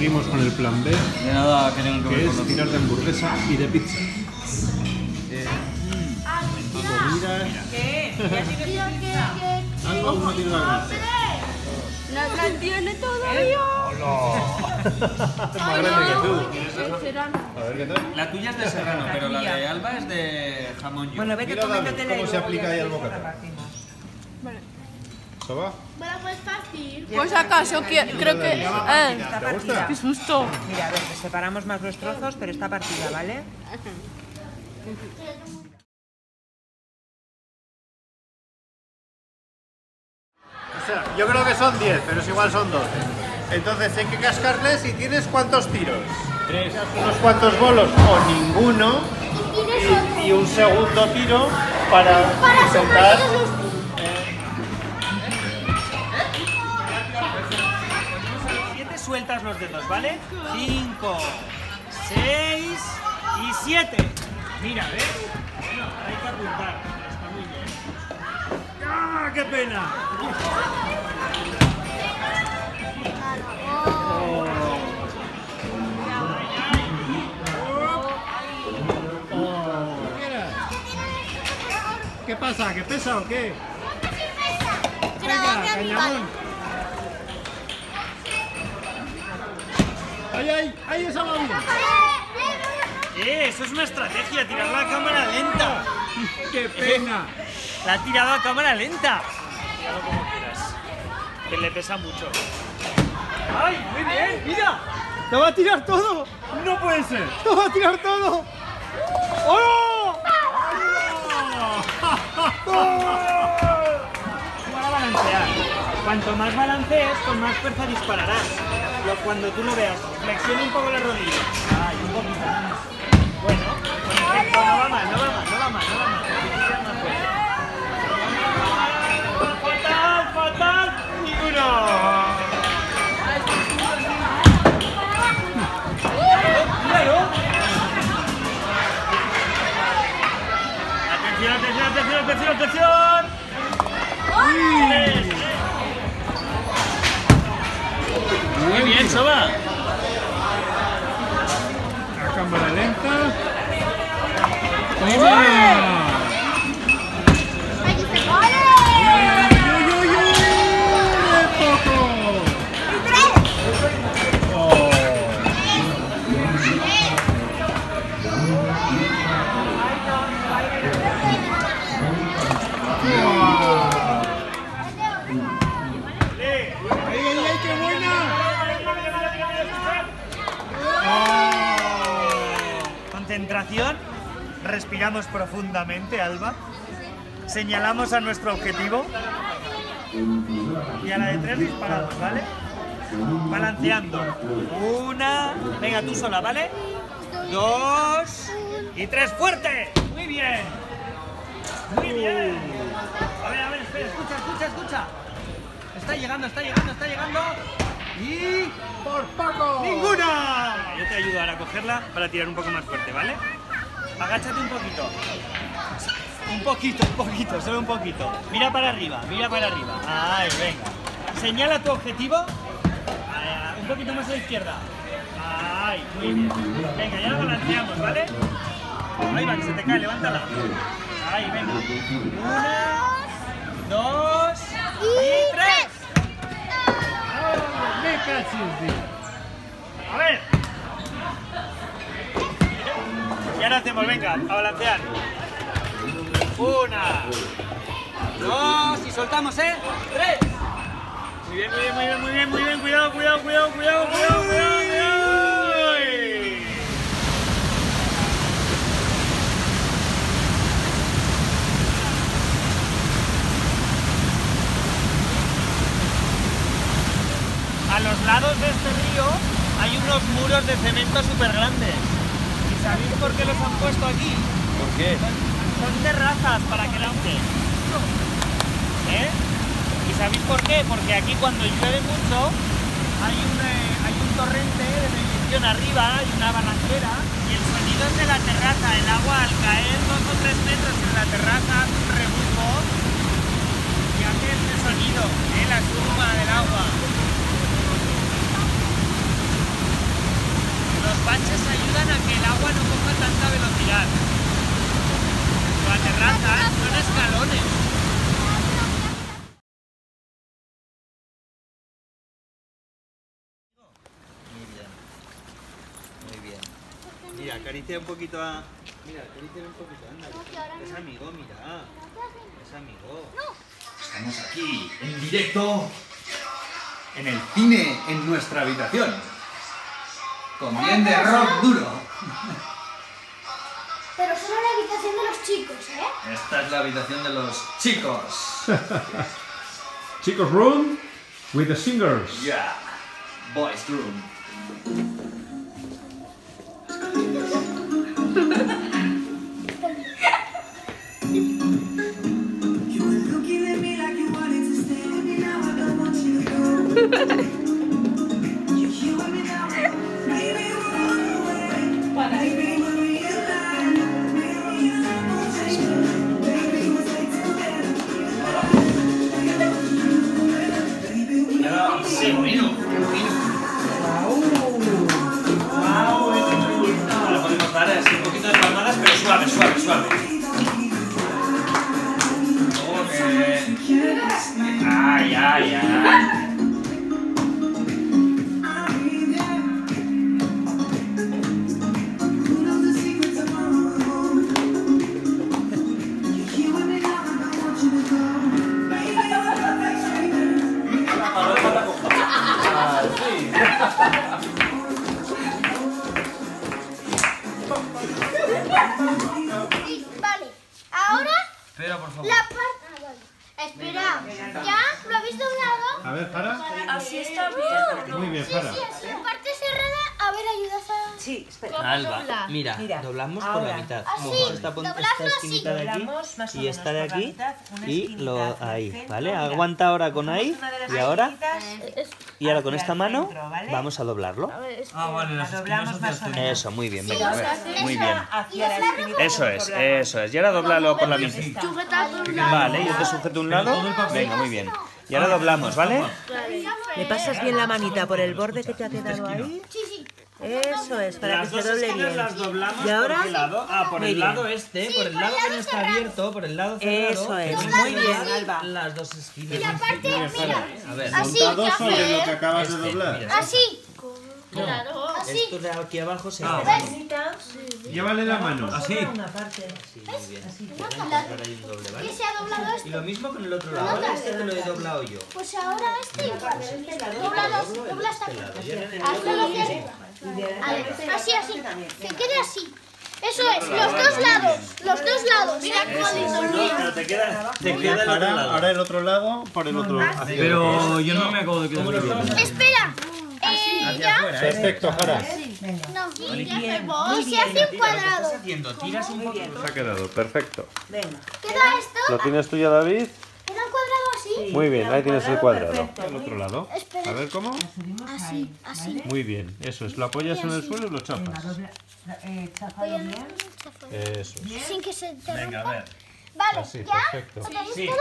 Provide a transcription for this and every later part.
seguimos con el plan B, De nada que es tirar de hamburguesa y de pizza. Eh. ¿Qué? La la tiene todavía. Es más grande que tú. El serrano. A ver qué tal. La tuya es de serrano, pero la de Alba es de jamón york. Bueno, vete Mira, Dani, cómo se luego aplica ya ahí al te bocata. Repartimos. ¿Eso va? Bueno, pues fácil. Pues acaso que- creo que. Eh, ¿Te gusta? qué susto. Mira, a ver, separamos más los trozos, pero está partida, ¿vale? O sea, yo creo que son 10, pero es igual son 12. Entonces hay que cascarles y tienes cuántos tiros. Tres. Unos cuantos bolos o ninguno. Y, y un segundo tiro para, intentar. Sueltas los dedos, ¿vale? Cinco, seis y siete. Mira, ¿ves? Bueno, hay que apuntar. Está muy bien. ¡Ah, qué pena! ¿Qué pasa? ¿Qué pesa o qué? Venga, cañamón. ¡Ay, ay! ¡Ay, esa va! Eh, eso es una estrategia, tirarla a cámara lenta. ¡Qué pena! La ha tirado a cámara lenta. Tíralo como quieras. Que le pesa mucho. ¡Ay, muy bien! ¡Mira! ¡Lo va a tirar todo! ¡No puede ser! ¡Lo va a tirar todo! ¡Oh! Para balancear. Cuanto más balancees, con más fuerza dispararás. Cuando tú lo veas, flexiona un poco la rodilla. Ay, un poquito. Bueno, no va mal, no va mal, no va mal, no va mal. ¡Fatal, fatal! ¡Ninguno! ¡Míralo! Concentración. Respiramos profundamente, Alba. Señalamos a nuestro objetivo. Y a la de tres disparamos, ¿vale? Balanceando. Una. Venga, tú sola, ¿vale? Dos. Y tres, fuerte. Muy bien. Muy bien. A ver, a ver, espera, escucha, escucha, escucha. Está llegando, está llegando, está llegando. Y. ¡Por poco! ¡Ninguna! Yo te ayudo ahora a cogerla para tirar un poco más fuerte, ¿vale? Agáchate un poquito. Un poquito, un poquito, solo un poquito. Mira para arriba, mira para arriba. Ay, venga. Señala tu objetivo. Ah, Un poquito más a la izquierda. Ay, muy bien. Venga, ya la balanceamos, ¿vale? Ahí va, que se te cae, levántala. Ahí, venga. Una, dos y A ver. Y ahora hacemos, venga, a balancear. Una, dos y soltamos, ¿eh? Tres. Muy bien, muy bien, muy bien, muy bien, muy bien. Cuidado, cuidado, cuidado, cuidado, cuidado. Ay. A los lados de este río hay unos muros de cemento súper grandes. ¿Y sabéis por qué los han puesto aquí? ¿Por qué? Son terrazas para que lance. ¿Eh? ¿Y sabéis por qué? Porque aquí cuando llueve mucho hay un, eh, hay un torrente de ebullición arriba y una barranquera y el sonido es de la terraza. El agua al caer dos o tres metros en la terraza un rebufo y hace este sonido, ¿eh? la espuma del agua. baches ayudan a que el agua no coja tanta velocidad. La terraza son escalones. Mira, acaricia un poquito a... Mira, acaricia un poquito, anda. Es amigo, mira. Es amigo. Estamos aquí, en directo, en el cine, en nuestra habitación. Con bien de rock duro. Pero solo la habitación de los chicos, ¿eh? Esta es la habitación de los chicos. Chicos Room with the singers. Yeah, boys room. ¿Ya? ¿Lo habéis doblado? A ver, Jara. Así está bien. Muy bien, Sí, Jara. sí, así. Sí, espera. Alba, mira, Mira, doblamos por ahora. la mitad. Así, esta, esta así. esquinita de aquí Doblamos más o y menos esta de por la aquí mitad, una y esquinita lo hacia el ahí, centro, ¿vale? mira. Aguanta ahora con ahí Una de las y ahora esquinitas y ahora con hacia esta el mano centro, ¿vale? vamos a doblarlo. Ah, vale, La doblamos más o menos. Eso, muy bien, venga, a ver, Eso, muy bien. Hacia la esquinita Eso que es, doblamos. eso es. Y ahora doblalo por la mitad. Sujeta por un lado. Vale, yo te sujeto un lado. Venga, muy bien. Y ahora doblamos, ¿vale? Le pasas bien la manita por el borde que te ha quedado ahí. Sí, sí. Eso es, para que se doble bien. las doblamos Y ahora, por lado? Ah, por Muy el bien. lado este, por el lado que no está abierto, por el lado cerrado. Eso es, muy bien, Alba. Las dos esquinas. Y la parte, mira, A ver, así, Montado sobre lo que acabas de Este, doblar. mira. Así. Así. esto de aquí abajo se esquinita, Llévale la mano. Así. una parte. Ahora hay un doble, ¿vale? Que se ha doblado Y este. lo mismo con el otro lado. Este te lo he doblado yo. Pues ahora este igual. Dobla dos, dobla esta parte. Hazlo hacia arriba. A ver, Así, así. Que quede así. Eso es, los dos lados. Los dos lados. Mira No, pero te queda, te queda el otro Ahora, lado. ahora el otro lado por el otro. hacia Pero yo no me acabo de quedar. Espera. Eh, ya. Perfecto, Jara. No, y se hace un lo cuadrado. haciendo, tiras un poquito. Se ha quedado, perfecto. Venga. Queda esto. tienes tú ya, David? Muy bien, ahí tienes el cuadrado. muy otro lado. Espera. A ver cómo. Así, así. Muy bien, eso es. Lo apoyas en el suelo y lo chapas. Eh. Eso. Sin que se interrumpa. Venga, a ver. Vale, Así, ¿ya? perfecto. ¿Lo tenéis Sí. todos?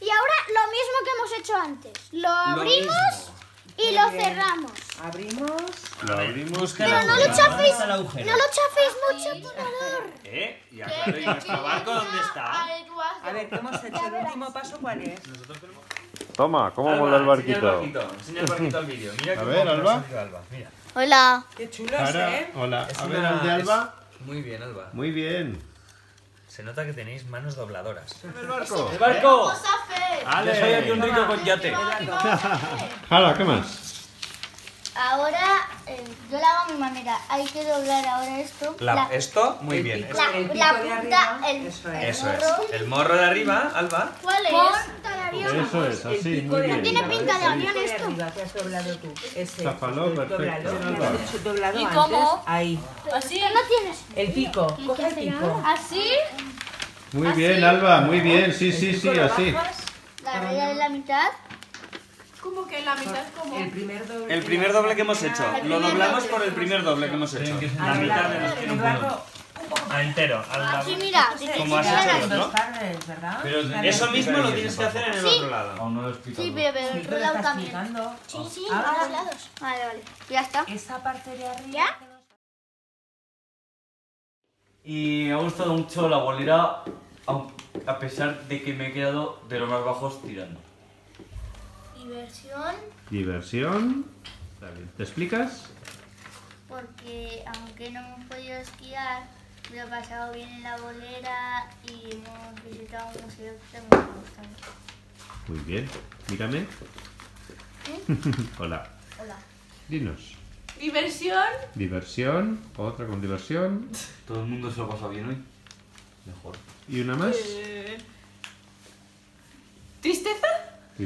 Y ahora lo mismo que hemos hecho antes. Lo abrimos y lo cerramos. Abrimos. Lo abrimos. Pero no lo chaféis. No lo chaféis mucho, por favor. ¿Eh? Ya, claro, ¿y nuestro barco dónde está? A ver, ¿qué hemos hecho? ¿El último paso cuál es? Toma, ¿cómo Alba, mola el enseña barquito? Enseña el barquito al vídeo. Mira A ver, Alba. Alba. Mira. Hola. Qué chulos, Jara, ¿eh? hola. Es A ver, una- al de Alba. es- Muy bien, Alba. Muy bien. Se nota que tenéis manos dobladoras. El barco. ¡El barco! Ale. Soy aquí un rico con yate. Jara, ¿qué más? Ahora eh, yo lo hago a mi manera. Hay que doblar ahora esto. La- esto, muy bien. pico. la, el pico la de punta, arriba, el, eso es. Eso es. El morro de arriba, Alba. ¿Cuál es? Punta de avión. Eso es, El así, muy bien. Tiene pinta de el avión esto. arriba que has doblado tú. Ese. Pues perfecto. Doblado ¿Y antes. cómo? Ahí. ¿Así? no tienes. El pico. Coge el pico. ¿Así? Muy bien, Alba, muy bien. Sí, sí, sí, así. La raya de la mitad. Como que la mitad como... El primer doble. El primer doble que hemos hecho. Lo doblamos por el primer doble que hemos hecho. La mitad de los que no. Ah, entero. al lado. Así, mira. Como has hecho el Dos otro. ¿verdad? Eso mismo lo tienes que hacer en el otro lado. Aún no. Sí, pero pero el pero otro lado también. Sí, sí, Ah, a los lados. Vale, vale. Ya está. Esa parte de arriba. Y me ha gustado mucho la bolera, a pesar de que me he quedado de los más bajos tirando. Diversión. Diversión. Está bien. ¿Te explicas? porque aunque no hemos podido esquiar, me lo he pasado bien en la bolera y hemos visitado un museo que me ha gustado. Muy bien. Mírame. ¿Eh? Hola. Hola. Dinos. Diversión. Diversión. Otra con diversión. Todo el mundo se lo ha pasado bien hoy. Mejor. ¿Y una más? eh, Tristeza.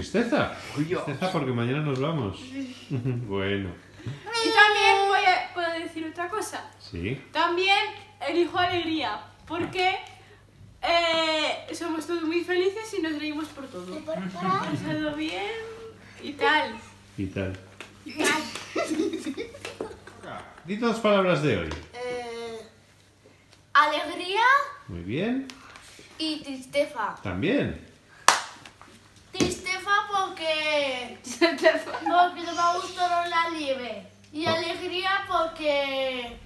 Tristeza. Tristeza porque mañana nos vamos. bueno. Y también voy a, puedo decir otra cosa. Sí. También elijo alegría, porque eh, somos todos muy felices y nos reímos por todo. Pasado bien y tal. Y tal. Di dos palabras de hoy. Eh, alegría Muy bien. y tristeza. También. Tristeza porque, porque no me ha gustado la nieve. Y alegría porque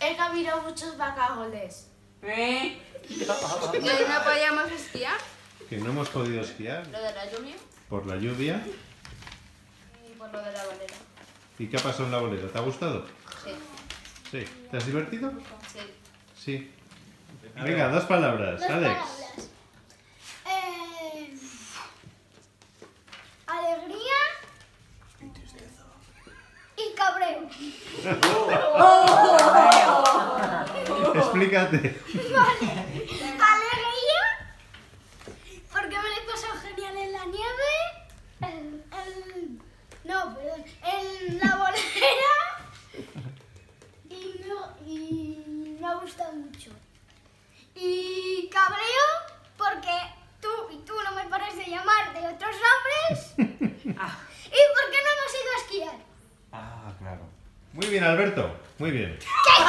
he caminado muchos bacajoles. ¿Eh? ¿Y no podíamos esquiar? Que no hemos podido esquiar Lo de la lluvia por la lluvia. y por lo de la bolera. ¿Y qué ha pasado en la bolera? ¿Te ha gustado? Sí, Sí. ¿Te has divertido? sí. Sí. Venga, dos palabras, Dos Alex. palabras. Eh, alegría y cabreo. Explícate. Alegría porque me lo he pasado genial en la nieve. En, en- no, perdón. En la bolera. Y, no- y me ha gustado mucho. Y cabreo porque tú y tú no me pares de llamar de otros nombres. Y porque no hemos ido a esquiar. Ah, claro. Muy bien, Alberto. Muy bien. ¿Qué?